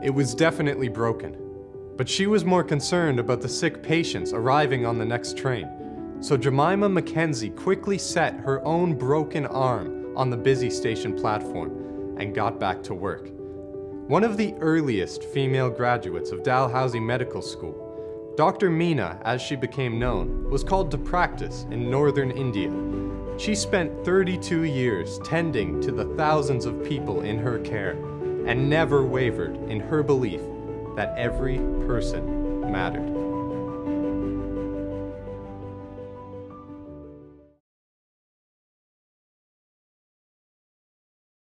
It was definitely broken. But she was more concerned about the sick patients arriving on the next train. So Jemima MacKenzie quickly set her own broken arm on the busy station platform and got back to work. One of the earliest female graduates of Dalhousie Medical School, Dr. Meena, as she became known, was called to practice in northern India. She spent 32 years tending to the thousands of people in her care and never wavered in her belief that every person mattered.